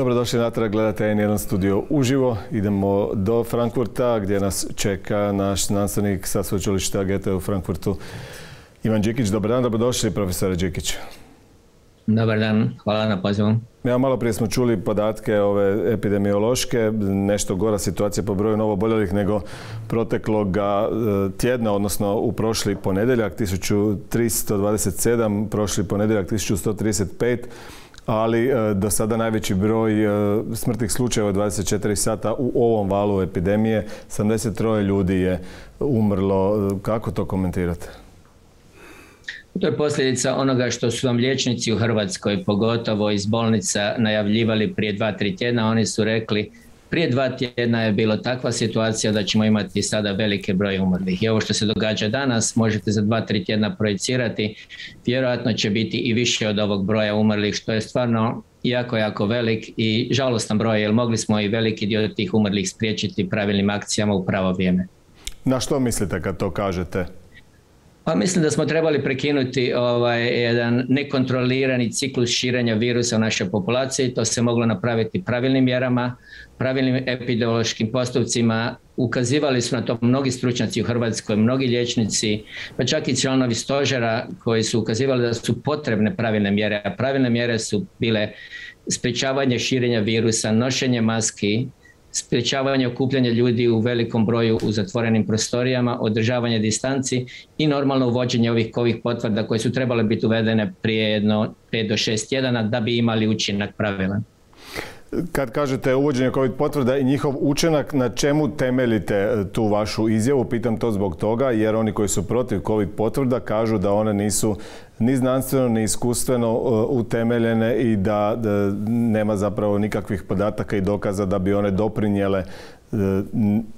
Dobrodošli natrag, gledate N1 studio uživo. Idemo do Frankfurta gdje nas čeka naš znanstvenik sa sveučilišta GT u Frankfurtu. Ivan Đikić, dobar dan, dobrodošli profesore Đikić. Dobar dan, hvala na pozivu. Ja, malo prije smo čuli podatke ove epidemiološke, nešto gora situacija po broju novoboljelih nego proteklog e, tjedna, odnosno u prošli ponedjeljak 1327, prošli ponedjeljak 1135, ali e, do sada najveći broj e, smrtnih slučajeva 24 sata u ovom valu epidemije. 73 ljudi je umrlo. Kako to komentirate? To je posljedica onoga što su vam liječnici u Hrvatskoj, pogotovo iz bolnica, najavljivali prije dva, tri tjedna. Oni su rekli prije dva tjedna je bilo takva situacija da ćemo imati sada velike broj umrlih. I ovo što se događa danas možete za dva, tri tjedna projicirati. Vjerojatno će biti i više od ovog broja umrlih, što je stvarno jako, jako velik i žalostan broj, jer mogli smo i veliki dio tih umrlih spriječiti pravilnim akcijama u pravo vrijeme. Na što mislite kad to kažete? Pa mislim da smo trebali prekinuti ovaj jedan nekontrolirani ciklus širenja virusa u našoj populaciji. To se moglo napraviti pravilnim mjerama, pravilnim epidemiološkim postupcima. Ukazivali su na to mnogi stručnjaci u Hrvatskoj, mnogi liječnici, pa čak i članovi stožera koji su ukazivali da su potrebne pravilne mjere. A pravilne mjere su bile sprečavanje širenja virusa, nošenje maski, sprječavanje okupljanja ljudi u velikom broju u zatvorenim prostorijama, održavanje distanci i normalno uvođenje ovih covid potvrda koje su trebale biti uvedene prije jedno 5 do 6 tjedana da bi imali učinak pravilan. Kad kažete uvođenje COVID potvrda i njihov učinak, na čemu temeljite e, tu vašu izjavu? Pitam to zbog toga jer oni koji su protiv COVID potvrda kažu da one nisu ni znanstveno ni iskustveno e, utemeljene i da, nema zapravo nikakvih podataka i dokaza da bi one doprinjele e,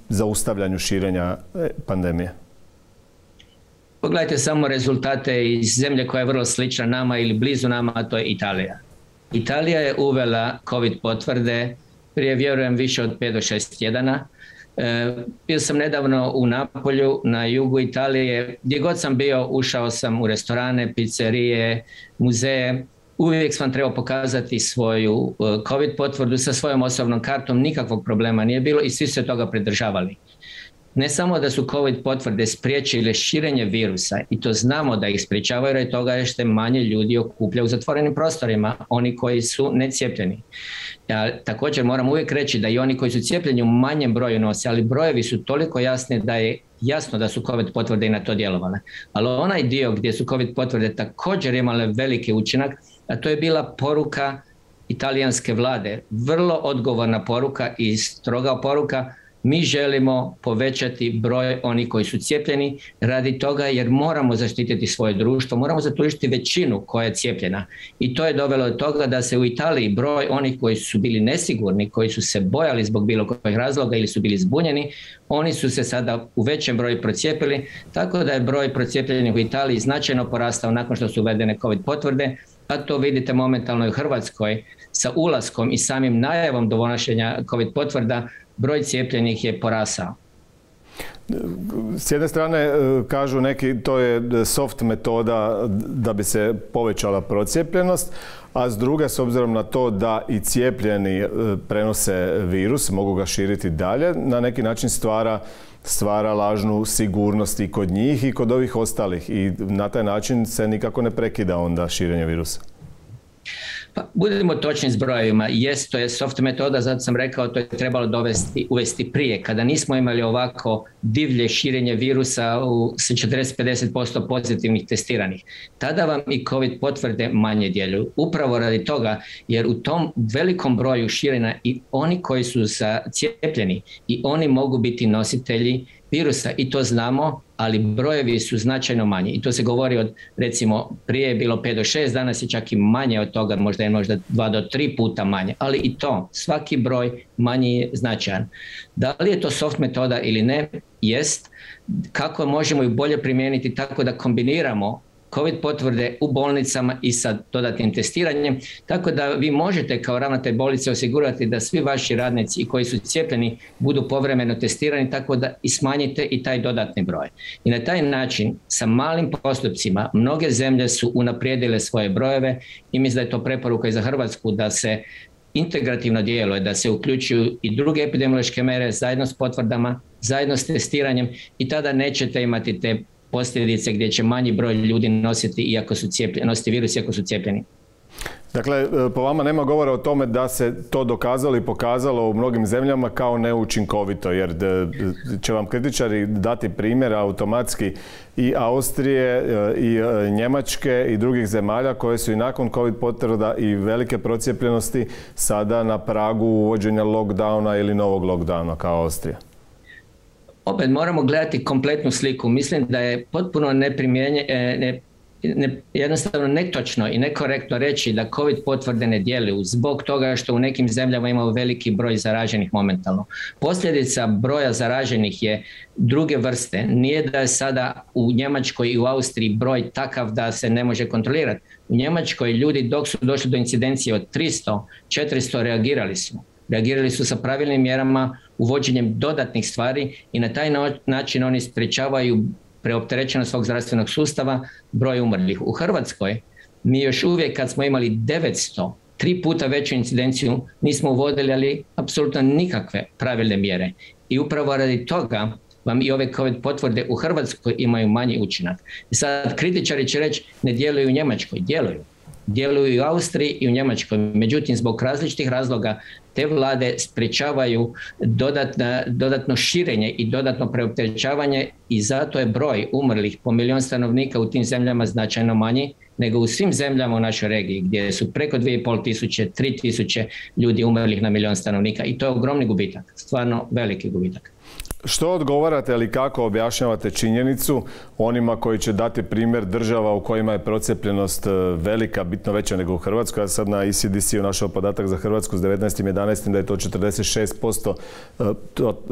zaustavljanju širenja pandemije. Pogledajte samo rezultate iz zemlje koja je vrlo slična nama ili blizu nama, a to je Italija. Italija je uvela COVID potvrde prije vjerujem više od 5 do 6 tjedana. E, bio sam nedavno u Napolju, na jugu Italije. Gdje god sam bio, ušao sam u restorane, pizzerije, muzeje. Uvijek sam trebao pokazati svoju e, COVID potvrdu sa svojom osobnom kartom. Nikakvog problema nije bilo i svi se toga pridržavali ne samo da su COVID potvrde spriječile širenje virusa i to znamo da ih spriječavaju jer toga je što manje ljudi okuplja u zatvorenim prostorima, oni koji su necijepljeni. Ja, također moram uvijek reći da i oni koji su cijepljeni u manjem broju nose, ali brojevi su toliko jasni da je jasno da su COVID potvrde i na to djelovale. Ali onaj dio gdje su COVID potvrde također imale veliki učinak, a to je bila poruka italijanske vlade, vrlo odgovorna poruka i stroga poruka mi želimo povećati broj onih koji su cijepljeni radi toga jer moramo zaštititi svoje društvo, moramo zatužiti većinu koja je cijepljena. I to je dovelo do toga da se u Italiji broj onih koji su bili nesigurni, koji su se bojali zbog bilo kojih razloga ili su bili zbunjeni, oni su se sada u većem broju procijepili, tako da je broj procijepljenih u Italiji značajno porastao nakon što su uvedene COVID potvrde, a to vidite momentalno i u Hrvatskoj sa ulaskom i samim najavom donošenja COVID potvrda broj cijepljenih je porasao. S jedne strane e, kažu neki to je soft metoda da bi se povećala procijepljenost, a s druge s obzirom na to da i cijepljeni e, prenose virus, mogu ga širiti dalje, na neki način stvara stvara lažnu sigurnost i kod njih i kod ovih ostalih i na taj način se nikako ne prekida onda širenje virusa. Pa budemo točni s brojevima. Jest, to je soft metoda, zato sam rekao to je trebalo dovesti, uvesti prije. Kada nismo imali ovako divlje širenje virusa u, sa 40-50% pozitivnih testiranih. Tada vam i COVID potvrde manje djeluju. Upravo radi toga, jer u tom velikom broju širenja i oni koji su cijepljeni i oni mogu biti nositelji virusa i to znamo, ali brojevi su značajno manji. I to se govori od, recimo, prije je bilo 5 do 6, danas je čak i manje od toga, možda je možda 2 do 3 puta manje. Ali i to, svaki broj manji je značajan. Da li je to soft metoda ili ne, jest. Kako možemo ju bolje primijeniti tako da kombiniramo COVID potvrde u bolnicama i sa dodatnim testiranjem, tako da vi možete kao ravnatelj bolnice osigurati da svi vaši radnici koji su cijepljeni budu povremeno testirani, tako da i smanjite i taj dodatni broj. I na taj način sa malim postupcima mnoge zemlje su unaprijedile svoje brojeve i mislim da je to preporuka i za Hrvatsku da se integrativno djeluje, da se uključuju i druge epidemiološke mere zajedno s potvrdama, zajedno s testiranjem i tada nećete imati te posljedice gdje će manji broj ljudi nositi, iako su cijepljeni, nositi virus iako su cijepljeni. Dakle, e, po vama nema govora o tome da se to dokazalo i pokazalo u mnogim zemljama kao neučinkovito, jer e, će vam kritičari dati primjer automatski i Austrije e, i Njemačke i drugih zemalja koje su i nakon COVID potvrda i velike procijepljenosti sada na pragu uvođenja lockdowna ili novog lockdowna kao Austrija. Opet moramo gledati kompletnu sliku. Mislim da je potpuno neprimjenje, ne, ne, jednostavno netočno i nekorektno reći da COVID potvrde ne djeluju zbog toga što u nekim zemljama imamo veliki broj zaraženih momentalno. Posljedica broja zaraženih je druge vrste. Nije da je sada u Njemačkoj i u Austriji broj takav da se ne može kontrolirati. U Njemačkoj ljudi dok su došli do incidencije od 300, 400 reagirali su. Reagirali su sa pravilnim mjerama, uvođenjem dodatnih stvari i na taj način oni sprečavaju preopterećenost svog zdravstvenog sustava, broj umrlih. U Hrvatskoj mi još uvijek kad smo imali 900, tri puta veću incidenciju, nismo uvodili ali apsolutno nikakve pravilne mjere. I upravo radi toga vam i ove COVID potvrde u Hrvatskoj imaju manji učinak. I sad kritičari će reći ne djeluju u Njemačkoj, djeluju djeluju i u Austriji i u Njemačkoj. Međutim, zbog različitih razloga te vlade sprečavaju dodatno širenje i dodatno preopterećavanje i zato je broj umrlih po milion stanovnika u tim zemljama značajno manji nego u svim zemljama u našoj regiji gdje su preko 2,5 tisuće, 3 tisuće ljudi umrlih na milion stanovnika i to je ogromni gubitak, stvarno veliki gubitak. Što odgovarate ili kako objašnjavate činjenicu onima koji će dati primjer država u kojima je procijepljenost e, velika, bitno veća nego u Hrvatskoj. Ja sad na ECDC našao podatak za Hrvatsku s 19.11. da je to 46% e,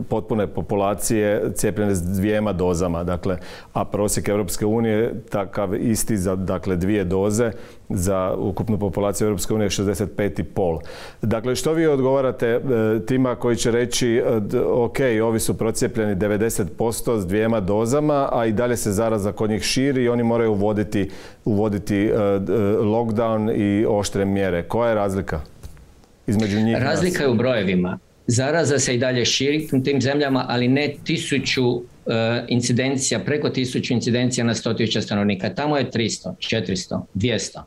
potpune populacije cijepljene s dvijema dozama. Dakle, a prosjek Europske unije takav isti za dakle, dvije doze za ukupnu populaciju Europske unije 65,5. Dakle, što vi odgovarate e, tima koji će reći ok, ovi su procijepljeni 90% s dvijema dozama, a i dalje se zaraza kod njih širi i oni moraju uvoditi, uvoditi e, lockdown i oštre mjere. Koja je razlika između njih? Razlika je u brojevima. Zaraza se i dalje širi u tim zemljama, ali ne tisuću E, incidencija, preko tisuću incidencija na 100.000 stanovnika. Tamo je 300, 400, 200.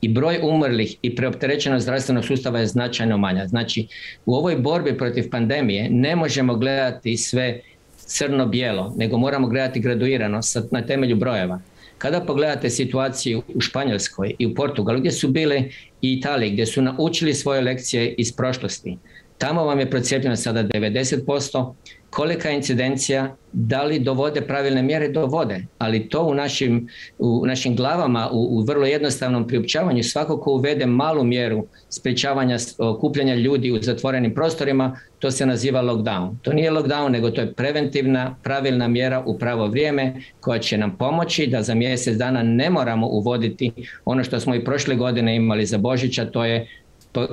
I broj umrlih i preopterećenost zdravstvenog sustava je značajno manja. Znači, u ovoj borbi protiv pandemije ne možemo gledati sve crno-bijelo, nego moramo gledati graduirano na temelju brojeva. Kada pogledate situaciju u Španjolskoj i u Portugalu, gdje su bile i Italiji, gdje su naučili svoje lekcije iz prošlosti, tamo vam je procijepljeno sada 90%, kolika je incidencija, da li dovode pravilne mjere, dovode, ali to u našim, u našim glavama, u, u vrlo jednostavnom priopćavanju, svako ko uvede malu mjeru sprječavanja okupljanja ljudi u zatvorenim prostorima, to se naziva lockdown. To nije lockdown, nego to je preventivna, pravilna mjera u pravo vrijeme koja će nam pomoći da za mjesec dana ne moramo uvoditi ono što smo i prošle godine imali za Božića, to je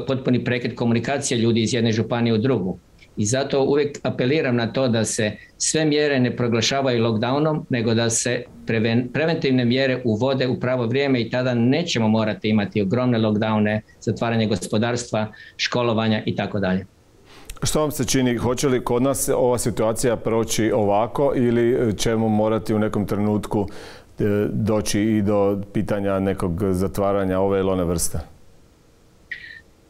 potpuni prekid komunikacije ljudi iz jedne županije u drugu. I zato uvijek apeliram na to da se sve mjere ne proglašavaju lockdownom, nego da se preventivne mjere uvode u pravo vrijeme i tada nećemo morati imati ogromne lockdowne, zatvaranje gospodarstva, školovanja i tako dalje. Što vam se čini, hoće li kod nas ova situacija proći ovako ili ćemo morati u nekom trenutku e, doći i do pitanja nekog zatvaranja ove ili one vrste?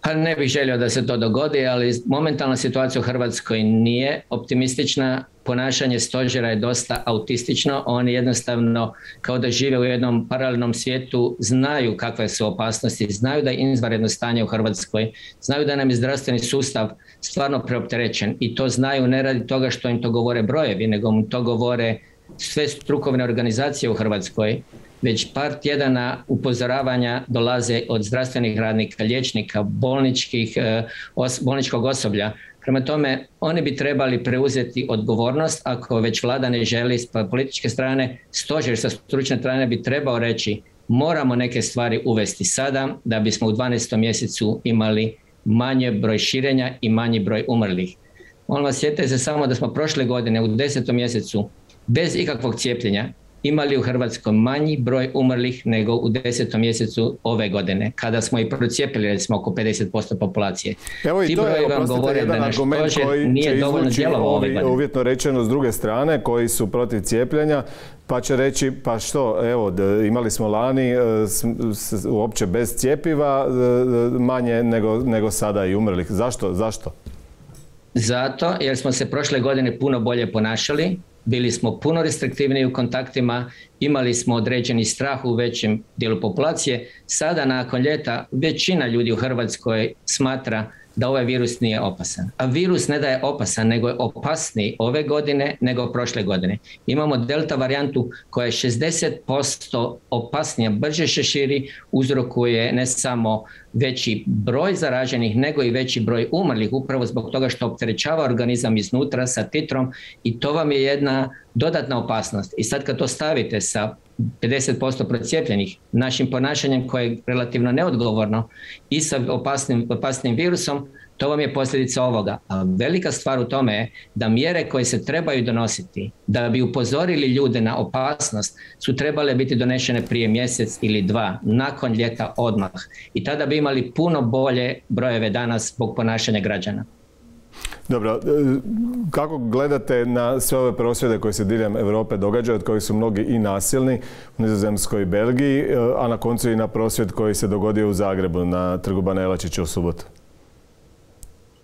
Pa ne bih želio da se to dogodi, ali momentalna situacija u Hrvatskoj nije optimistična. Ponašanje stožera je dosta autistično. Oni jednostavno kao da žive u jednom paralelnom svijetu, znaju kakve su opasnosti, znaju da je izvanredno stanje u Hrvatskoj, znaju da nam je zdravstveni sustav stvarno preopterećen i to znaju ne radi toga što im to govore brojevi, nego im to govore sve strukovne organizacije u Hrvatskoj već par tjedana upozoravanja dolaze od zdravstvenih radnika, liječnika, bolničkih, e, bolničkog osoblja. Prema tome, oni bi trebali preuzeti odgovornost ako već vlada ne želi s političke strane, stožer sa stručne strane bi trebao reći moramo neke stvari uvesti sada da bismo u 12. mjesecu imali manje broj širenja i manji broj umrlih. Molim vas, sjetite se samo da smo prošle godine u 10. mjesecu bez ikakvog cijepljenja imali u Hrvatskoj manji broj umrlih nego u desetom mjesecu ove godine, kada smo i procijepili recimo oko 50% populacije. Evo i to je, vam govore jedan da argument koji nije dovoljno djelovao ove godine. Uvjetno rečeno s druge strane, koji su protiv cijepljenja, pa će reći, pa što, evo, imali smo lani e, uopće bez cijepiva e, manje nego, nego sada i umrlih. Zašto? Zašto? Zato jer smo se prošle godine puno bolje ponašali, bili smo puno restriktivniji u kontaktima, imali smo određeni strah u većem dijelu populacije. Sada nakon ljeta većina ljudi u Hrvatskoj smatra da ovaj virus nije opasan. A virus ne da je opasan, nego je opasniji ove godine nego prošle godine. Imamo delta varijantu koja je 60% opasnija, brže se širi, uzrokuje ne samo veći broj zaraženih, nego i veći broj umrlih, upravo zbog toga što opterećava organizam iznutra sa titrom i to vam je jedna dodatna opasnost. I sad kad to stavite sa 50% procijepljenih našim ponašanjem koje je relativno neodgovorno i sa opasnim, opasnim virusom, to vam je posljedica ovoga. A velika stvar u tome je da mjere koje se trebaju donositi da bi upozorili ljude na opasnost su trebale biti donešene prije mjesec ili dva, nakon ljeta odmah. I tada bi imali puno bolje brojeve danas zbog ponašanja građana. Dobro, e, kako gledate na sve ove prosvjede koje se diljem Europe događaju, od kojih su mnogi i nasilni u Nizozemskoj Belgiji, e, a na koncu i na prosvjed koji se dogodio u Zagrebu na trgu Bana u subotu?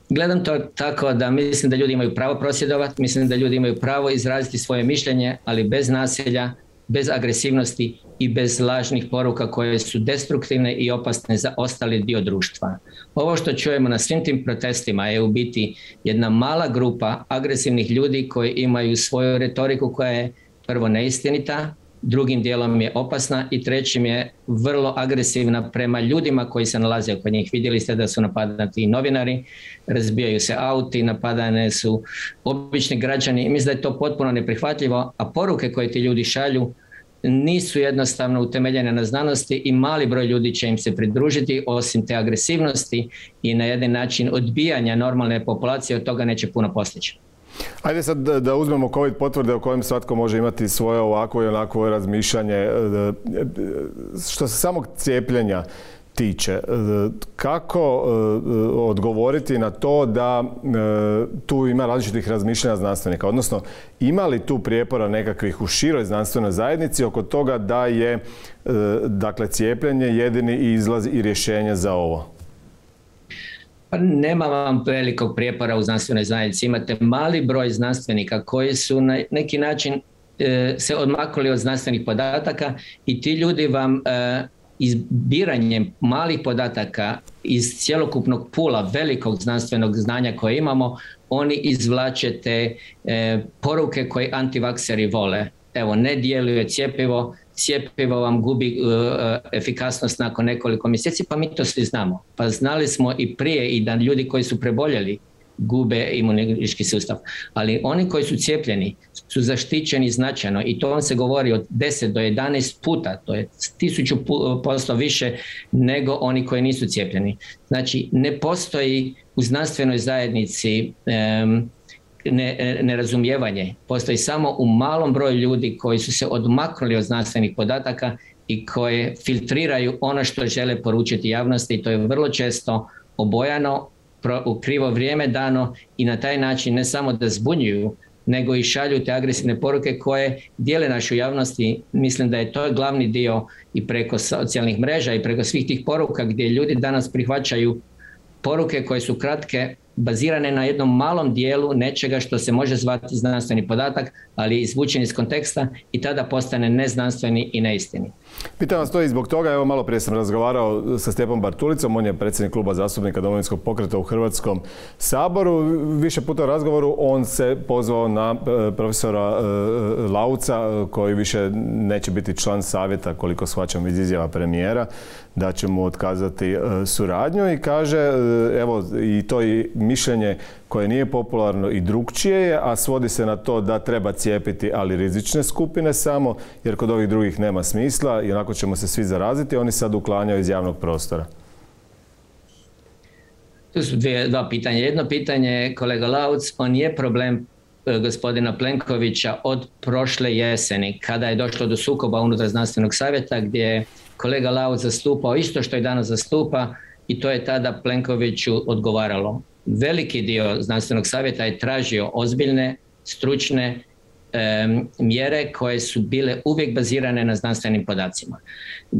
Gledam to tako da mislim da ljudi imaju pravo prosvjedovati, mislim da ljudi imaju pravo izraziti svoje mišljenje, ali bez nasilja, bez agresivnosti i bez lažnih poruka koje su destruktivne i opasne za ostali dio društva. Ovo što čujemo na svim tim protestima je u biti jedna mala grupa agresivnih ljudi koji imaju svoju retoriku koja je prvo neistinita, drugim dijelom je opasna i trećim je vrlo agresivna prema ljudima koji se nalaze oko njih. Vidjeli ste da su napadati i novinari, razbijaju se auti, napadane su obični građani mislim da je to potpuno neprihvatljivo, a poruke koje ti ljudi šalju nisu jednostavno utemeljene na znanosti i mali broj ljudi će im se pridružiti osim te agresivnosti i na jedan način odbijanja normalne populacije od toga neće puno postići. Ajde sad da, uzmemo COVID potvrde o kojem svatko može imati svoje ovako i onako razmišljanje. E, e, što se samog cijepljenja tiče, e, kako odgovoriti na to da tu ima različitih razmišljanja znanstvenika? Odnosno, ima li tu prijepora nekakvih u široj znanstvenoj zajednici oko toga da je dakle, cijepljenje jedini izlaz i rješenje za ovo? Pa nema vam velikog prijepora u znanstvenoj zajednici. Imate mali broj znanstvenika koji su na neki način e, se odmaknuli od znanstvenih podataka i ti ljudi vam e, izbiranjem malih podataka iz cjelokupnog pula velikog znanstvenog znanja koje imamo, oni izvlače te e, poruke koje antivakseri vole. Evo, ne djeluje cjepivo, cijepivo vam gubi uh, uh, efikasnost nakon nekoliko mjeseci, pa mi to svi znamo. Pa znali smo i prije i da ljudi koji su preboljeli gube imunistički sustav. Ali oni koji su cijepljeni su zaštićeni značajno i to vam se govori od 10 do 11 puta, to je tisuću posto više nego oni koji nisu cijepljeni. Znači ne postoji u znanstvenoj zajednici nerazumijevanje postoji samo u malom broju ljudi koji su se odmaknuli od znanstvenih podataka i koje filtriraju ono što žele poručiti javnosti i to je vrlo često obojano u krivo vrijeme dano i na taj način ne samo da zbunjuju nego i šalju te agresivne poruke koje dijele našu javnosti. Mislim da je to glavni dio i preko socijalnih mreža i preko svih tih poruka gdje ljudi danas prihvaćaju poruke koje su kratke, bazirane na jednom malom dijelu nečega što se može zvati znanstveni podatak, ali izvučen iz konteksta i tada postane neznanstveni i neistini. Pitam vas to i zbog toga, evo malo prije sam razgovarao sa Stjepom Bartulicom, on je predsjednik kluba zastupnika Domovinskog pokreta u Hrvatskom saboru. Više puta u razgovoru on se pozvao na e, profesora e, Lauca, koji više neće biti član savjeta, koliko shvaćam iz izjava premijera, da će mu otkazati e, suradnju i kaže, evo i to i mišljenje koje nije popularno i drugčije je, a svodi se na to da treba cijepiti, ali rizične skupine samo, jer kod ovih drugih nema smisla i onako ćemo se svi zaraziti, oni sad uklanjaju iz javnog prostora. Tu su dvije, dva pitanja. Jedno pitanje, kolega Lauc, on je problem gospodina Plenkovića od prošle jeseni, kada je došlo do sukoba unutar znanstvenog savjeta gdje je kolega Lauc zastupao isto što i danas zastupa i to je tada Plenkoviću odgovaralo. Veliki dio znanstvenog savjeta je tražio ozbiljne, stručne mjere koje su bile uvijek bazirane na znanstvenim podacima.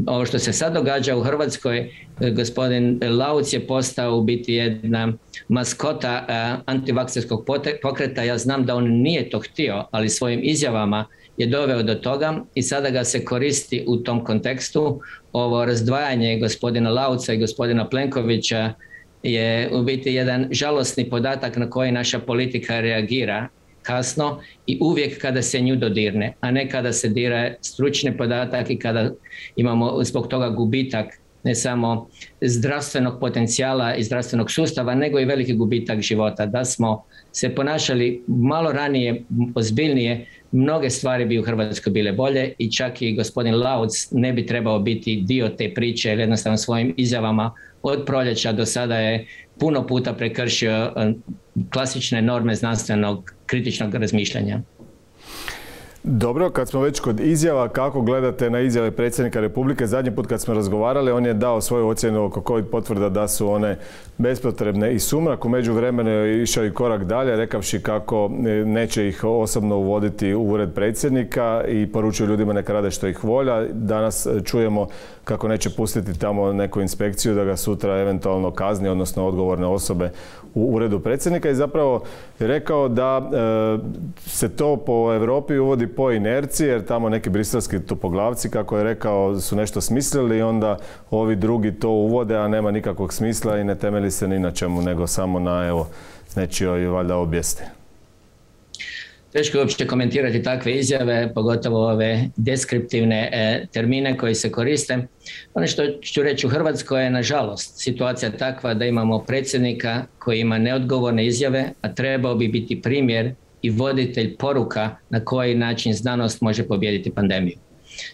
Ovo što se sad događa u Hrvatskoj, gospodin Lauc je postao u biti jedna maskota antivakserskog pokreta. Ja znam da on nije to htio, ali svojim izjavama je doveo do toga i sada ga se koristi u tom kontekstu. Ovo razdvajanje gospodina Lauca i gospodina Plenkovića je u biti jedan žalosni podatak na koji naša politika reagira kasno i uvijek kada se nju dodirne, a ne kada se dira stručni podatak i kada imamo zbog toga gubitak ne samo zdravstvenog potencijala i zdravstvenog sustava, nego i veliki gubitak života. Da smo se ponašali malo ranije, ozbiljnije, mnoge stvari bi u Hrvatskoj bile bolje i čak i gospodin Lauc ne bi trebao biti dio te priče jer jednostavno svojim izjavama od proljeća do sada je puno puta prekršio eh, klasične norme znanstvenog kritičnog razmišljanja. Dobro, kad smo već kod izjava, kako gledate na izjave predsjednika Republike? Zadnji put kad smo razgovarali, on je dao svoju ocjenu oko COVID potvrda da su one bespotrebne i sumrak. U međuvremenu je išao i korak dalje, rekavši kako e, neće ih osobno uvoditi u ured predsjednika i poručuju ljudima neka rade što ih volja. Danas e, čujemo kako neće pustiti tamo neku inspekciju da ga sutra eventualno kazni, odnosno odgovorne osobe u uredu predsjednika i zapravo rekao da e, se to po Europi uvodi po inerciji jer tamo neki briselski tupoglavci kako je rekao su nešto smislili i onda ovi drugi to uvode a nema nikakvog smisla i ne temeli se ni na čemu nego samo na evo nečijoj valjda objesti. Teško je uopće komentirati takve izjave, pogotovo ove deskriptivne e, termine koji se koriste. Ono što ću reći u Hrvatskoj je nažalost situacija takva da imamo predsjednika koji ima neodgovorne izjave, a trebao bi biti primjer i voditelj poruka na koji način znanost može pobijediti pandemiju.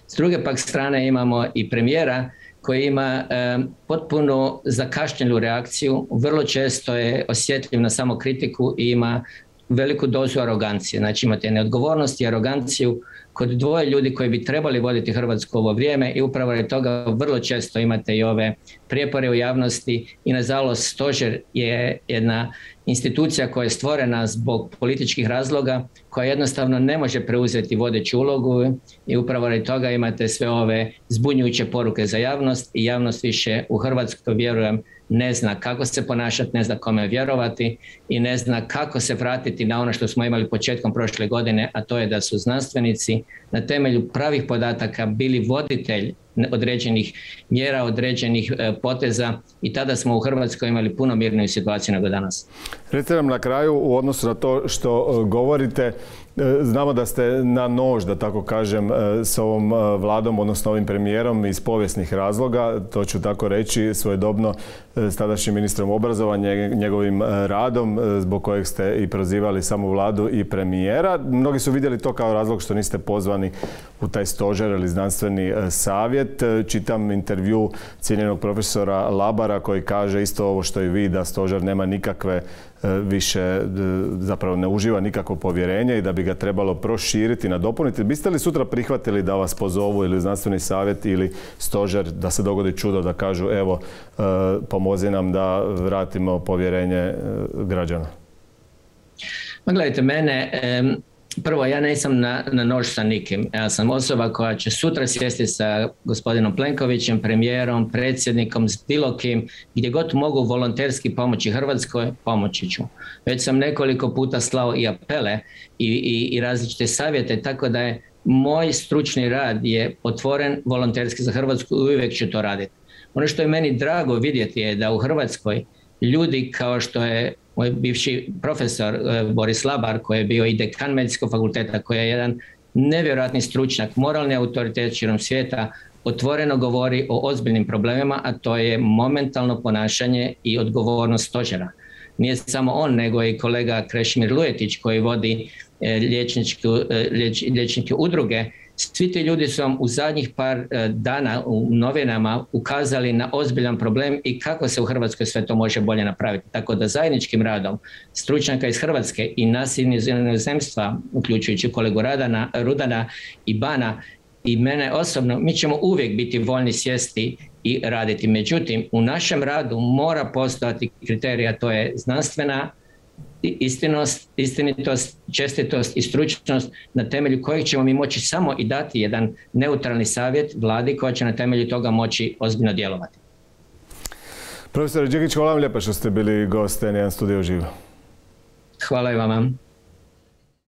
S druge pak strane imamo i premijera koji ima e, potpuno zakašnjelu reakciju, vrlo često je osjetljiv na samokritiku i ima veliku dozu arogancije. Znači imate neodgovornost i aroganciju kod dvoje ljudi koji bi trebali voditi Hrvatsku ovo vrijeme i upravo je toga vrlo često imate i ove prijepore u javnosti i nažalost stožer je jedna institucija koja je stvorena zbog političkih razloga koja jednostavno ne može preuzeti vodeću ulogu i upravo radi toga imate sve ove zbunjujuće poruke za javnost i javnost više u Hrvatskoj vjerujem ne zna kako se ponašati, ne zna kome vjerovati i ne zna kako se vratiti na ono što smo imali početkom prošle godine, a to je da su znanstvenici na temelju pravih podataka bili voditelj određenih mjera, određenih e, poteza i tada smo u Hrvatskoj imali puno mirniju situaciju nego danas. Recite na kraju u odnosu na to što e, govorite, znamo da ste na nož, da tako kažem, e, s ovom e, vladom, odnosno ovim premijerom iz povijesnih razloga, to ću tako reći, svojedobno s tadašnjim ministrom obrazovanja, njegovim radom, zbog kojeg ste i prozivali samu vladu i premijera. Mnogi su vidjeli to kao razlog što niste pozvani u taj stožer ili znanstveni savjet. Čitam intervju cijenjenog profesora Labara koji kaže isto ovo što i vi, da stožer nema nikakve E, više e, zapravo ne uživa nikakvo povjerenje i da bi ga trebalo proširiti, nadopuniti. Biste li sutra prihvatili da vas pozovu ili znanstveni savjet ili stožer da se dogodi čudo da kažu evo e, pomozi nam da vratimo povjerenje građana? Ma gledajte, mene Prvo, ja nisam na, na nož sa nikim. Ja sam osoba koja će sutra sjesti sa gospodinom Plenkovićem, premijerom, predsjednikom, s bilo kim, gdje god mogu volonterski pomoći Hrvatskoj, pomoći ću. Već sam nekoliko puta slao i apele i, i, i različite savjete, tako da je moj stručni rad je otvoren volonterski za Hrvatsku i uvijek ću to raditi. Ono što je meni drago vidjeti je da u Hrvatskoj ljudi kao što je moj bivši profesor e, Boris Labar koji je bio i dekan medicinskog fakulteta, koji je jedan nevjerojatni stručnjak, moralni autoritet širom svijeta, otvoreno govori o ozbiljnim problemima, a to je momentalno ponašanje i odgovornost stožera. Nije samo on, nego i kolega Krešimir Lujetić koji vodi e, liječničke udruge Svi ti ljudi su vam u zadnjih par e, dana u novinama ukazali na ozbiljan problem i kako se u Hrvatskoj sve to može bolje napraviti. Tako da zajedničkim radom stručnjaka iz Hrvatske i nas iz inozemstva, uključujući kolegu Radana, Rudana i Bana, i mene osobno, mi ćemo uvijek biti voljni sjesti i raditi. Međutim, u našem radu mora postojati kriterija, to je znanstvena istinost, istinitost, čestitost i stručnost na temelju kojih ćemo mi moći samo i dati jedan neutralni savjet vladi koja će na temelju toga moći ozbiljno djelovati. Profesor Đekić, hvala vam lijepa što ste bili gost N1 Studio Živo. Hvala i vama.